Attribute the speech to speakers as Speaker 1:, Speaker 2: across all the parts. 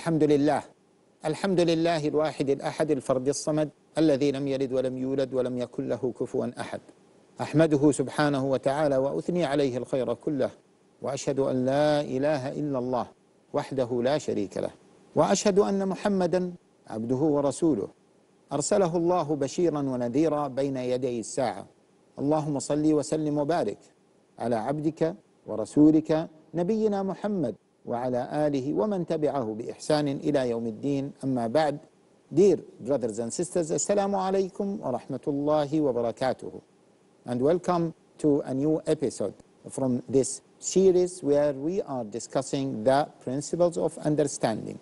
Speaker 1: الحمد لله. الحمد لله الواحد الأحد الفرد الصمد الذي لم يلد ولم يولد ولم يكن له كفوا أحد. أحمده سبحانه وتعالى وأثني عليه الخير كله. وأشهد أن لا إله إلا الله وحده لا شريك له. وأشهد أن محمدا عبده ورسوله. أرسله الله بشيرا ونذيرا بين يدي الساعة. اللهم صل وسلم وبارك على عبدك ورسولك نبينا محمد وعلى آله ومن تبعه بإحسان إلى يوم الدين أما بعد Dear brothers and sisters, Assalamu alaikum wa rahmatullahi wa barakatuh and welcome to a new episode from this series where we are discussing the principles of understanding.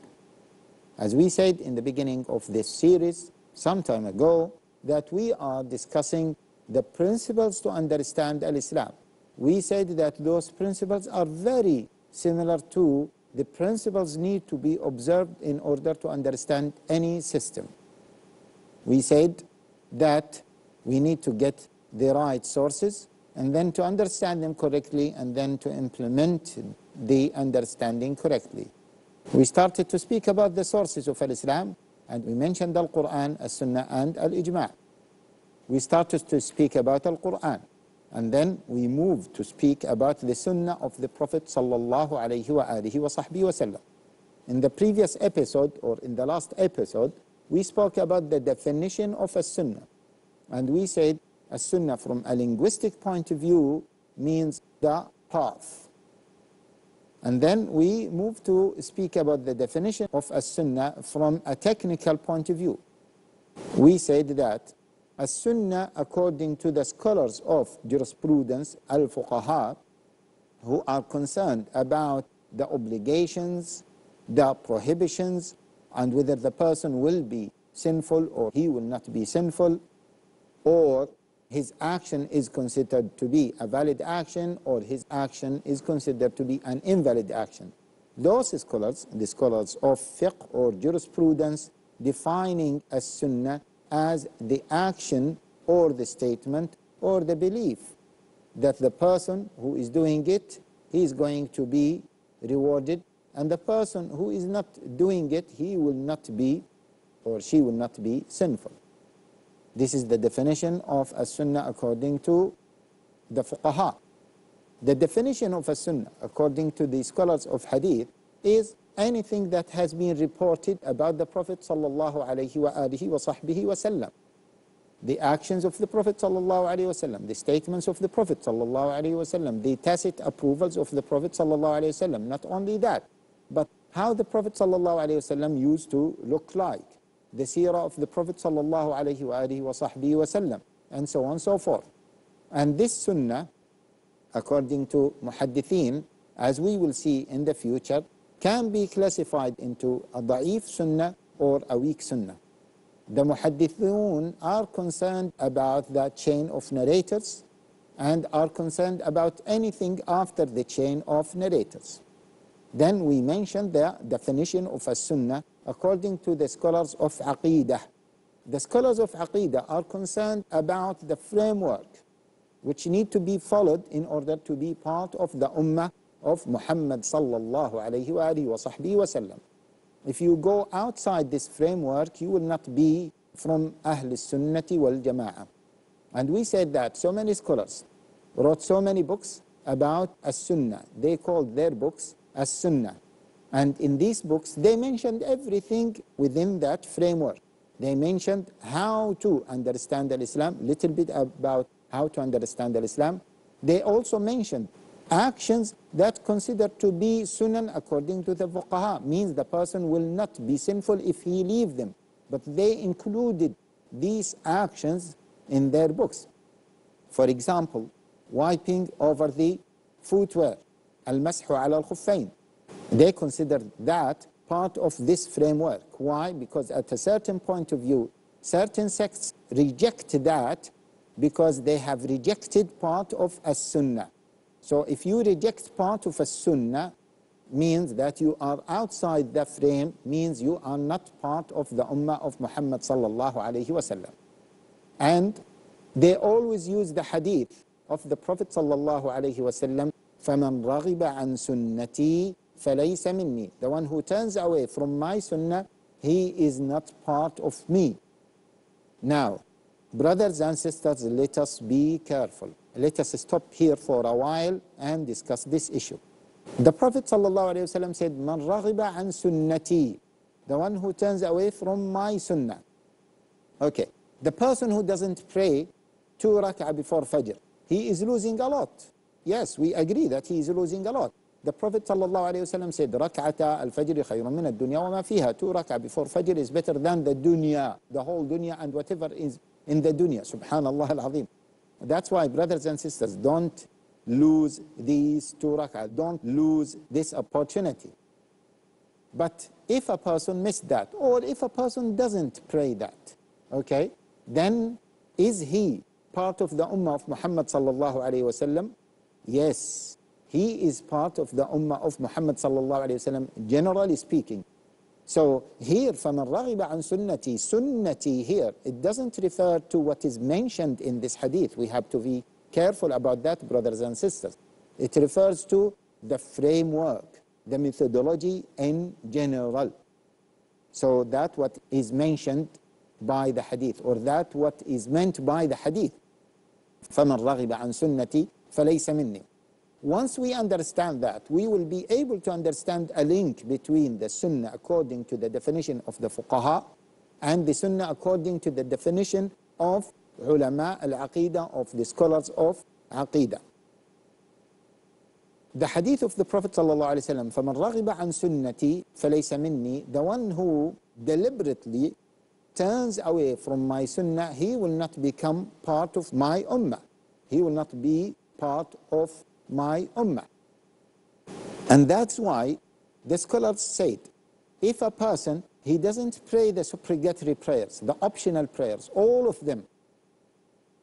Speaker 1: As we said in the beginning of this series some time ago that we are discussing the principles to understand al-Islam. We said that those principles are very similar to the principles need to be observed in order to understand any system. We said that we need to get the right sources and then to understand them correctly and then to implement the understanding correctly. We started to speak about the sources of Islam and we mentioned Al-Quran, As-Sunnah and Al-Ijma' we started to speak about Al-Quran and then we move to speak about the Sunnah of the Prophet sallallahu alaihi wa alihi wa. In the previous episode or in the last episode, we spoke about the definition of a Sunnah and we said a Sunnah from a linguistic point of view means the path. And then we move to speak about the definition of a Sunnah from a technical point of view. We said that as-sunnah according to the scholars of jurisprudence, al-fuqaha, who are concerned about the obligations, the prohibitions, and whether the person will be sinful or he will not be sinful, or his action is considered to be a valid action or his action is considered to be an invalid action. Those scholars, the scholars of fiqh or jurisprudence, defining as-sunnah as the action or the statement or the belief that the person who is doing it, is going to be rewarded, and the person who is not doing it, he will not be or she will not be sinful. This is the definition of a sunnah according to the fuqaha. The definition of a sunnah according to the scholars of hadith is anything that has been reported about the Prophet sallallahu wa alihi wa sahbihi. The actions of the Prophet sallallahu the statements of the Prophet sallallahu the tacit approvals of the Prophet sallallahu. Not only that, but how the Prophet sallallahu used to look like, the seerah of the Prophet sallallahu wa alihi wa sahbihi and so on and so forth. And this sunnah, according to muhaddithin, as we will see in the future, can be classified into a da'if sunnah or a weak sunnah. The muhaddithun are concerned about the chain of narrators and are concerned about anything after the chain of narrators. Then we mentioned the definition of a sunnah according to the scholars of aqidah. The scholars of aqidah are concerned about the framework which need to be followed in order to be part of the ummah of Muhammad sallallahu alayhi wa alihi wa sahbihi. If you go outside this framework, you will not be from Ahl Sunnati wal Jama'ah. And we said that so many scholars wrote so many books about As-Sunnah. They called their books As-Sunnah. And in these books, they mentioned everything within that framework. They mentioned how to understand the Islam, little bit about how to understand the Islam. They also mentioned actions that considered to be sunan according to the fuqaha means the person will not be sinful if he leave them but they included these actions in their books for example wiping over the footwear al-mashu ala al-khuffayn They considered that part of this framework. Why? Because at a certain point of view, certain sects reject that because they have rejected part of a sunnah. So if you reject part of a sunnah, means that you are outside the frame, means you are not part of the ummah of Muhammad sallallahu alayhi wasallam. And they always use the hadith of the Prophet sallallahu alayhi wasallam, فَمَنْ رَغِبَ عَنْ سُنَّتِي فَلَيْسَ مِنِّي The one who turns away from my sunnah, he is not part of me. Now, brothers and sisters, let us be careful. Let us stop here for a while and discuss this issue. The Prophet ﷺ said, Man an sunnati, the one who turns away from my sunnah. Okay, the person who doesn't pray two rak'ah before Fajr, he is losing a lot. Yes, we agree that he is losing a lot. The Prophet ﷺ said, Rak'ata al-Fajr khayrun min ad-dunya wa ma fiha. Two rak'ah before Fajr is better than the dunya, the whole dunya and whatever is in the dunya. Subhanallah al-Azim. That's why, brothers and sisters, don't lose these two rak'ah. Don't lose this opportunity. But if a person missed that, or if a person doesn't pray that, okay, then is he part of the ummah of Muhammad sallallahu alayhi wasallam? Yes, he is part of the ummah of Muhammad sallallahu alayhi wasallam, generally speaking. So here, فَمَنْ رَغِبَ عَنْ سُنَّتِي Sunnati here, it doesn't refer to what is mentioned in this hadith. We have to be careful about that, brothers and sisters. It refers to the framework, the methodology in general. So that what is mentioned by the hadith, or that what is meant by the hadith. فَمَنْ رَغِبَ عَنْ سُنَّتِي فَلَيْسَ مِنِّي Once we understand that, we will be able to understand a link between the sunnah according to the definition of the fuqaha and the sunnah according to the definition of ulama al-aqidah of the scholars of aqidah. The hadith of the Prophet ﷺ, فَمَنْ رَغِبَ عَنْ سُنَّتِي فَلَيْسَ مِنِّي The one who deliberately turns away from my sunnah, he will not become part of my ummah. He will not be part of my ummah. And that's why the scholars said, if a person, he doesn't pray the supplicatory prayers, the optional prayers, all of them,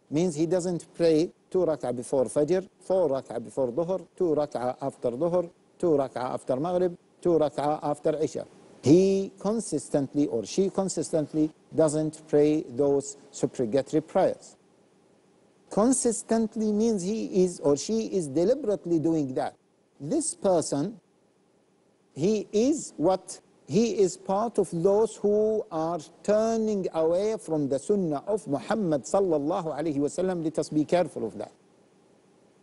Speaker 1: means he doesn't pray two rak'ah before Fajr, four rak'ah before Dhuhr, two rak'ah after Dhuhr, two rak'ah after Maghrib, two rak'ah after Isha. He consistently or she consistently doesn't pray those supplicatory prayers. Consistently means he is or she is deliberately doing that. This person, he is what he is part of those who are turning away from the sunnah of Muhammad sallallahu alayhi wasallam. Let us be careful of that.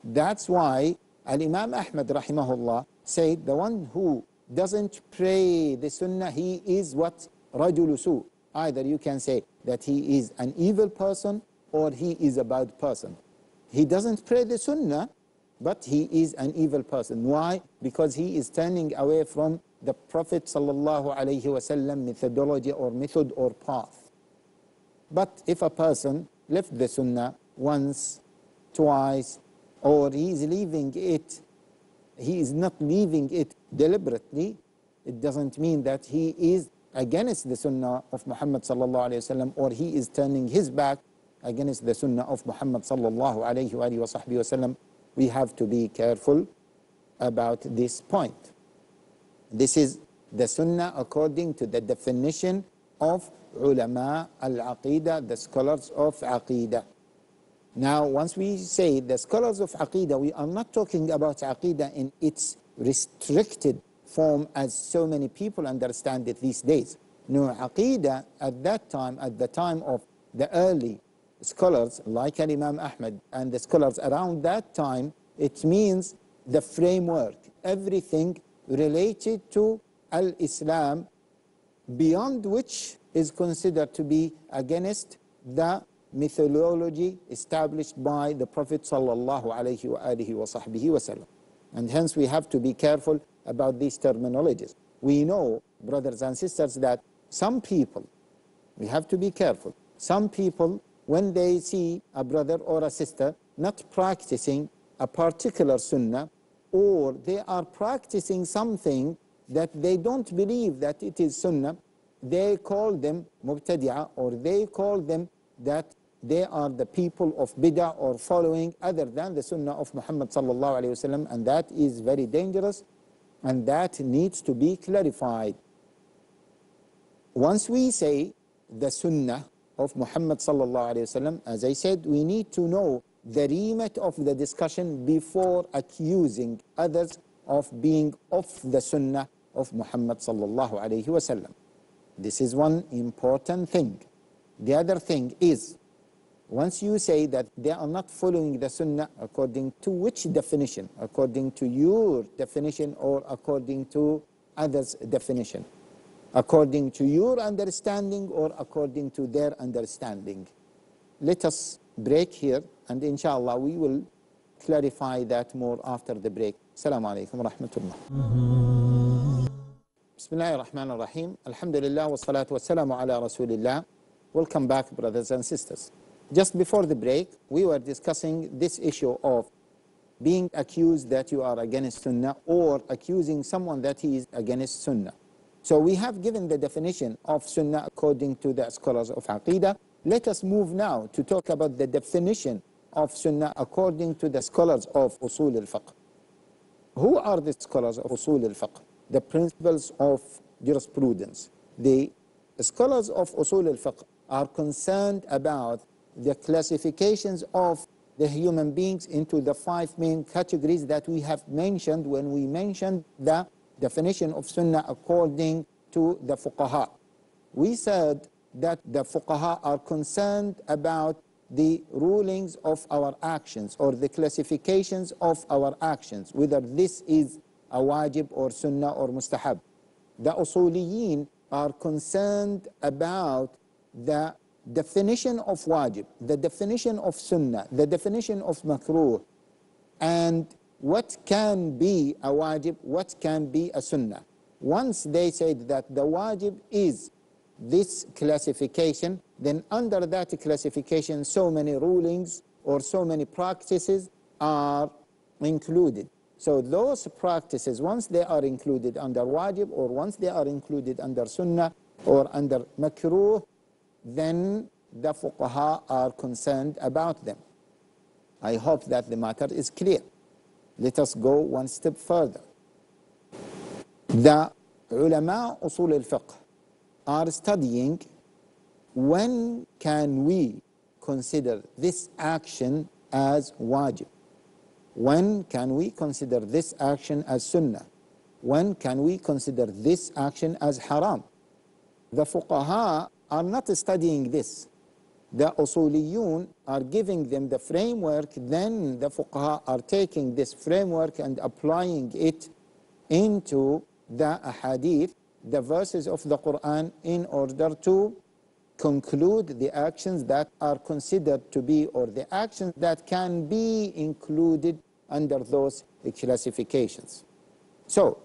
Speaker 1: That's why Al-Imam Ahmad rahimahullah said the one who doesn't pray the sunnah, he is what? Rajul su. Either you can say that he is an evil person or he is a bad person. He doesn't pray the sunnah, but he is an evil person. Why? Because he is turning away from the Prophet ﷺ methodology or method or path. But if a person left the Sunnah once, twice, or he is leaving it, he is not leaving it deliberately, it doesn't mean that he is against the Sunnah of Muhammad ﷺ or he is turning his back against the Sunnah of Muhammad ﷺ. We have to be careful about this point. This is the sunnah according to the definition of ulama al-aqidah, the scholars of aqidah. Now, once we say the scholars of aqidah, we are not talking about aqidah in its restricted form as so many people understand it these days. No, aqidah at that time, at the time of the early scholars like Imam Ahmad and the scholars around that time, it means the framework, everything related to al-Islam beyond which is considered to be against the methodology established by the Prophet sallallahu alaihi wasallam. And hence we have to be careful about these terminologies. We know, brothers and sisters, that some people, we have to be careful, some people, when they see a brother or a sister not practicing a particular sunnah, or they are practicing something that they don't believe that it is sunnah, they call them mubtadi'ah or they call them that they are the people of bid'ah or following other than the sunnah of Muhammad sallallahu alayhi wasallam and that is very dangerous and that needs to be clarified. Once we say the sunnah of Muhammad sallallahu as I said, we need to know the remit of the discussion before accusing others of being off the sunnah of Muhammad wasallam. This is one important thing. The other thing is, once you say that they are not following the sunnah according to which definition? According to your definition or according to others' definition? According to your understanding or according to their understanding? Let us break here and inshallah we will clarify that more after the break. Assalamu alaikum wa rahmatullah. Bismillah ar-Rahman ar-Rahim. Alhamdulillah wa salatu wa salamu ala Rasulillah. Welcome back brothers and sisters. Just before the break, we were discussing this issue of being accused that you are against Sunnah or accusing someone that he is against Sunnah. So we have given the definition of Sunnah according to the scholars of Aqidah. Let us move now to talk about the definition of Sunnah according to the scholars of Usul al-Fiqh. Who are the scholars of Usul al-Fiqh? The principles of jurisprudence. The scholars of Usul al-Fiqh are concerned about the classifications of the human beings into the five main categories that we have mentioned when we mentioned the definition of sunnah according to the fuqaha. We said that the fuqaha are concerned about the rulings of our actions or the classifications of our actions, whether this is a wajib or sunnah or mustahab. The usuliyin are concerned about the definition of wajib, the definition of sunnah, the definition of makruh, and what can be a wajib, what can be a sunnah. Once they said that the wajib is this classification, then under that classification so many rulings or so many practices are included. So those practices, once they are included under wajib or once they are included under sunnah or under makruh, then the fuqaha are concerned about them. I hope that the matter is clear. Let us go one step further. The ulama usul al-fiqh are studying when can we consider this action as wajib? When can we consider this action as sunnah? When can we consider this action as haram? The fuqaha are not studying this. The usuliyun are giving them the framework, then the fuqaha are taking this framework and applying it into the ahadith, the verses of the Quran in order to conclude the actions that are considered to be or the actions that can be included under those classifications. So,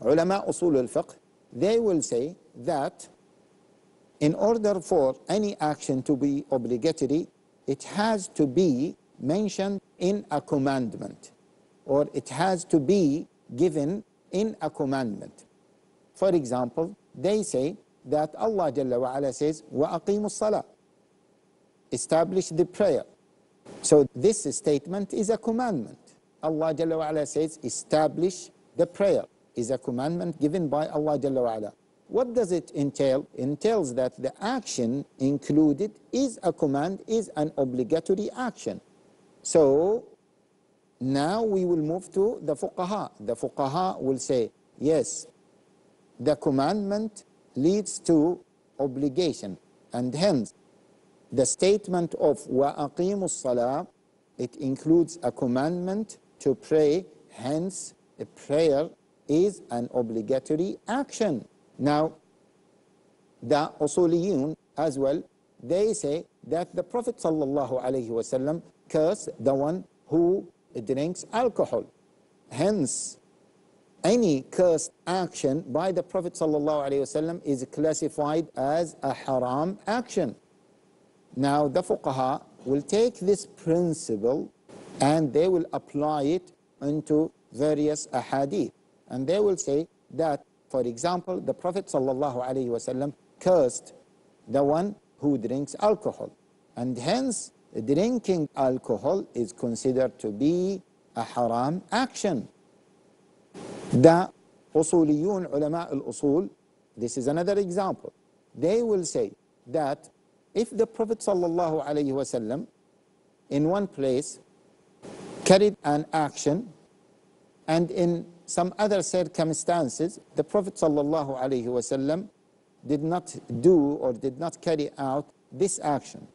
Speaker 1: ulama usul al-fiqh, they will say that in order for any action to be obligatory, it has to be mentioned in a commandment or it has to be given in a commandment. For example, they say that Allah Jalla wa says, وَأَقِيمُوا الصَّلَاةِ Establish the prayer. So this statement is a commandment. Allah Jalla wa says, establish the prayer is a commandment given by Allah Jalla wa what does it entail? It entails that the action included is a command, is an obligatory action. So now we will move to the fuqaha. The fuqaha will say, yes, the commandment leads to obligation and hence the statement of وَأَقِيمُوا الصَّلَاةِ it includes a commandment to pray, hence a prayer is an obligatory action. Now, the usuliyun as well, they say that the Prophet wasallam cursed the one who drinks alcohol. Hence, any cursed action by the Prophet wasallam is classified as a haram action. Now, the fuqaha will take this principle and they will apply it into various ahadith. And they will say that, for example, the Prophet ﷺ cursed the one who drinks alcohol. And hence, drinking alcohol is considered to be a haram action. The usuliyun, ulama al-usul, this is another example. They will say that if the Prophet ﷺ in one place carried an action and in some other circumstances the Prophet ﷺ did not do or did not carry out this action.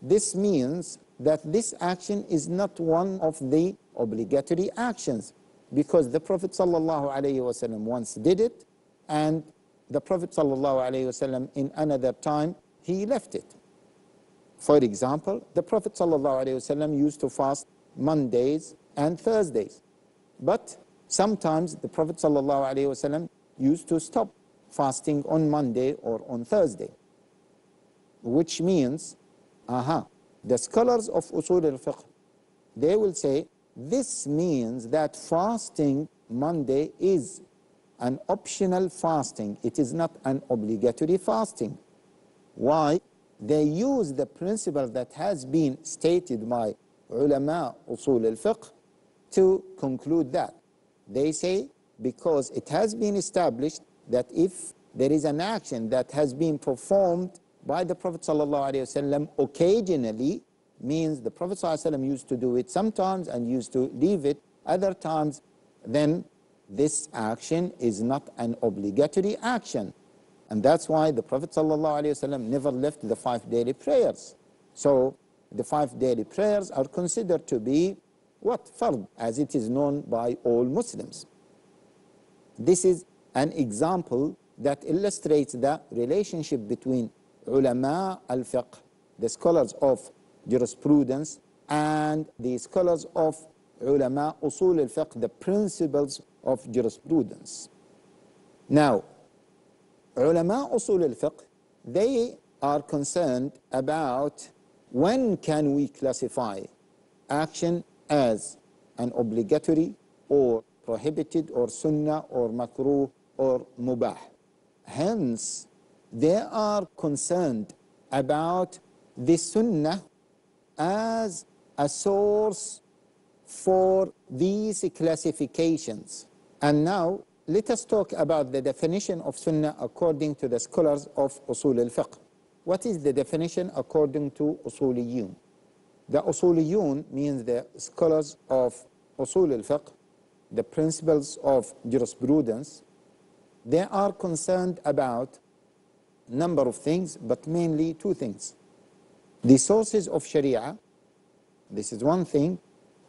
Speaker 1: This means that this action is not one of the obligatory actions because the Prophet ﷺ once did it and the Prophet ﷺ in another time he left it. For example, the Prophet ﷺ used to fast Mondays and Thursdays. But sometimes the Prophet ﷺ used to stop fasting on Monday or on Thursday. Which means, aha, the scholars of Usul al-Fiqh, they will say, this means that fasting Monday is an optional fasting. It is not an obligatory fasting. Why? They use the principle that has been stated by ulama usul al-fiqh to conclude that. They say because it has been established that if there is an action that has been performed by the Prophet ﷺ occasionally, means the Prophet ﷺ used to do it sometimes and used to leave it other times, then this action is not an obligatory action. And that's why the Prophet ﷺ never left the five daily prayers. So the five daily prayers are considered to be what? Fard, as it is known by all Muslims. This is an example that illustrates the relationship between ulama al-fiqh, the scholars of jurisprudence, and the scholars of ulama usul al-fiqh, the principles of jurisprudence. Now, ulama usul al-fiqh, they are concerned about when can we classify action as an obligatory or prohibited or sunnah or makruh or mubah. Hence, they are concerned about the sunnah as a source for these classifications. And now, let us talk about the definition of sunnah according to the scholars of usul al-fiqh. What is the definition according to usuliyun? The usuliyun means the scholars of usul al-fiqh, the principles of jurisprudence. They are concerned about number of things, but mainly two things. The sources of Sharia, this is one thing,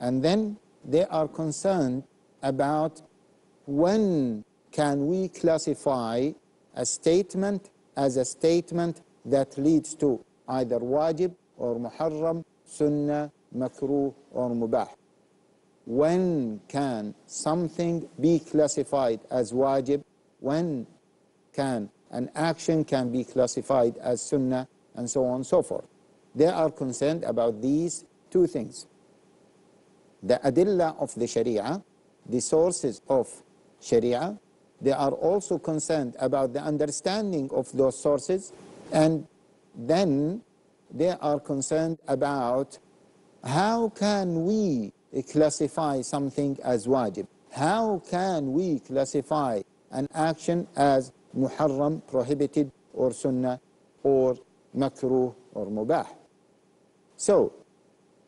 Speaker 1: and then they are concerned about when can we classify a statement as a statement that leads to either wajib or muharram, sunnah, makruh or mubah. When can something be classified as wajib? When can an action can be classified as sunnah and so on and so forth. They are concerned about these two things. The adillah of the sharia, the sources of sharia, they are also concerned about the understanding of those sources and then they are concerned about how can we classify something as wajib? How can we classify an action as muharram, prohibited, or sunnah, or makruh, or mubah? So,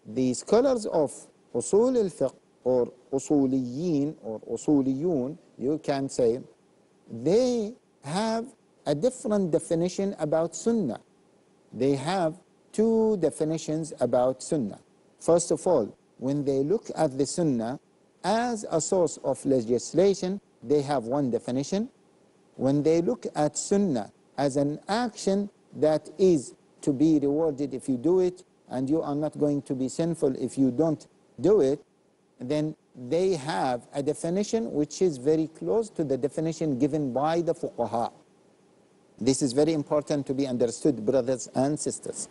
Speaker 1: the scholars of usul al-fiqh, or usuliyin, or usuliyun, you can say, they have a different definition about sunnah. They have two definitions about sunnah. First of all, when they look at the sunnah as a source of legislation, they have one definition. When they look at sunnah as an action that is to be rewarded if you do it, and you are not going to be sinful if you don't do it, then they have a definition which is very close to the definition given by the fuqaha. This is very important to be understood, brothers and sisters.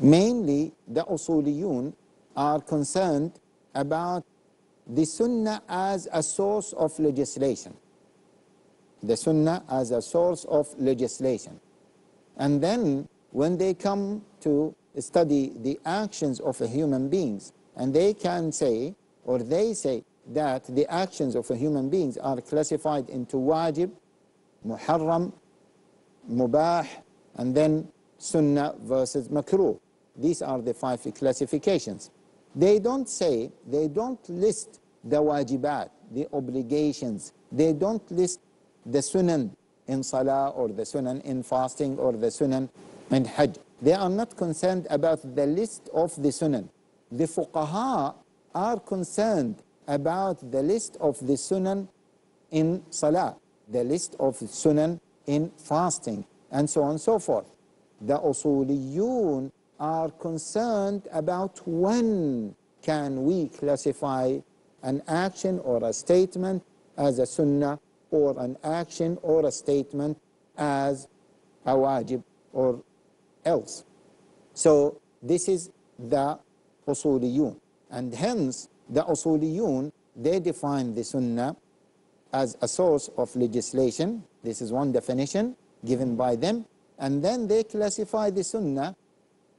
Speaker 1: Mainly, the usuliyun are concerned about the sunnah as a source of legislation. the Sunnah as a source of legislation. And then when they come to study the actions of human beings, and they can say, or they say, that the actions of human beings are classified into wajib, muharram, mubah, and then sunnah versus makruh. These are the five classifications. They don't say, they don't list the wajibat, the obligations. They don't list the sunan in salah or the sunan in fasting or the sunan in hajj. They are not concerned about the list of the sunan. The fuqaha are concerned about the list of the sunan in salah, the list of sunan in fasting, and so on and so forth. The usuliyun are concerned about when can we classify an action or a statement as a sunnah or an action or a statement as a wajib or else. So this is the usuliyun. And hence, the usuliyun, they define the sunnah as a source of legislation. This is one definition given by them. And then they classify the sunnah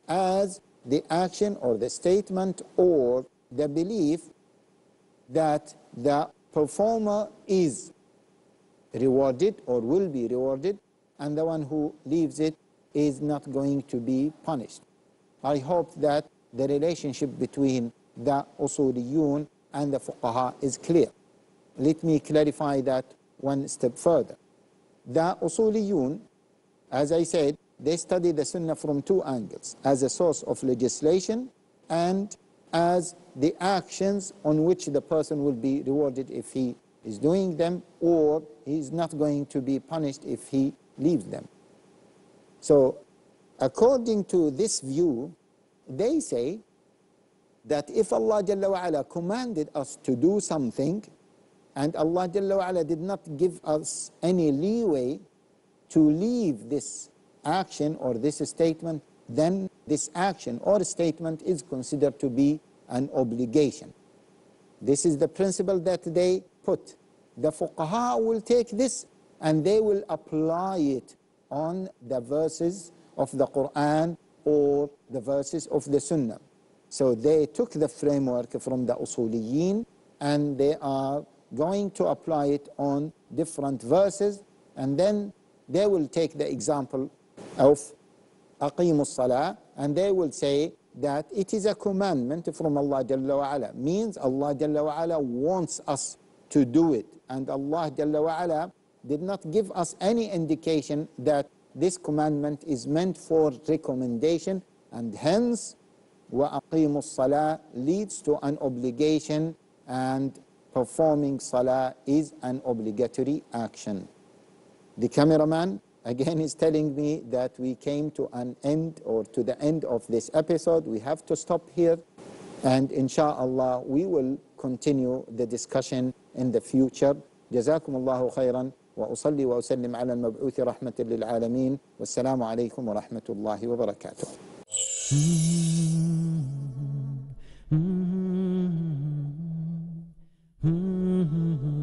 Speaker 1: as the action or the statement or the belief that the performer is rewarded or will be rewarded and the one who leaves it is not going to be punished. I hope that the relationship between the usuliyun and the fuqaha is clear. Let me clarify that one step further. The usuliyun, as I said, they study the sunnah from two angles, as a source of legislation and as the actions on which the person will be rewarded if he is doing them or he is not going to be punished if he leaves them. So according to this view, they say that if Allah Jalla wa'ala commanded us to do something and Allah Jalla wa'ala did not give us any leeway to leave this action or this statement, then this action or statement is considered to be an obligation. This is the principle that they put. The fuqaha will take this and they will apply it on the verses of the Quran or the verses of the Sunnah. So they took the framework from the usuliyin and they are going to apply it on different verses and then they will take the example of aqimu salah and they will say that it is a commandment from Allah Jalla wa ala. Means Allah Jalla wa ala wants us to do it. And Allah Jalla wa ala did not give us any indication that this commandment is meant for recommendation and hence وَأَقِيمُوا الصَّلَاةِ leads to an obligation and performing salah is an obligatory action. The cameraman again is telling me that we came to an end or to the end of this episode. We have to stop here and inshallah we will continue the discussion in the future. جزاكم الله خيرا وأصلي وأسلم على المبعوث رحمة للعالمين والسلام عليكم ورحمة الله وبركاته Mm-hmm.